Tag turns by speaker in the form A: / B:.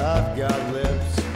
A: I've got lips.